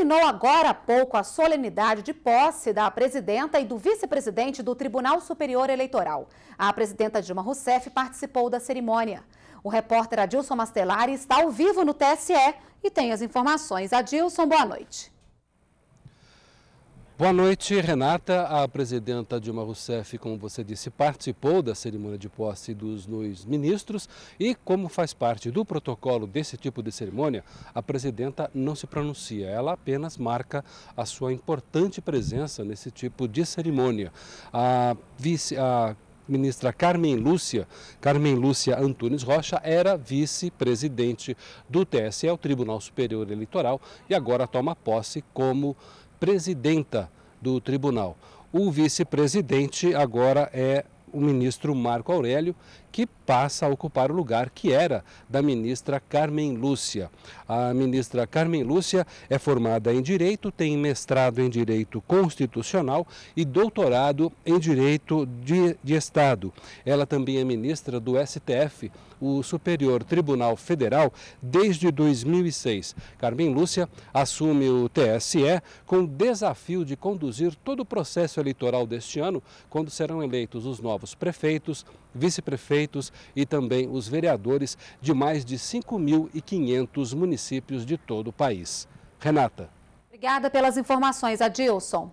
Terminou agora há pouco a solenidade de posse da presidenta e do vice-presidente do Tribunal Superior Eleitoral. A presidenta Dilma Rousseff participou da cerimônia. O repórter Adilson Mastelari está ao vivo no TSE e tem as informações. Adilson, boa noite. Boa noite, Renata. A presidenta Dilma Rousseff, como você disse, participou da cerimônia de posse dos dois ministros e, como faz parte do protocolo desse tipo de cerimônia, a presidenta não se pronuncia, ela apenas marca a sua importante presença nesse tipo de cerimônia. A vice. A ministra Carmen Lúcia, Carmen Lúcia Antunes Rocha, era vice-presidente do TSE, o Tribunal Superior Eleitoral, e agora toma posse como presidenta do tribunal. O vice-presidente agora é o ministro Marco Aurélio, que passa a ocupar o lugar que era da ministra Carmen Lúcia. A ministra Carmen Lúcia é formada em Direito, tem mestrado em Direito Constitucional e doutorado em Direito de, de Estado. Ela também é ministra do STF, o Superior Tribunal Federal, desde 2006. Carmen Lúcia assume o TSE com o desafio de conduzir todo o processo eleitoral deste ano, quando serão eleitos os novos prefeitos, vice-prefeitos e também os vereadores de mais de 5.500 municípios de todo o país. Renata. Obrigada pelas informações, Adilson.